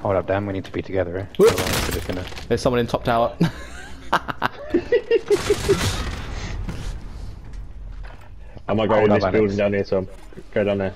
Hold up, damn! We need to be together. Eh? Gonna. There's someone in top tower. I might go in this building down here, so go down there.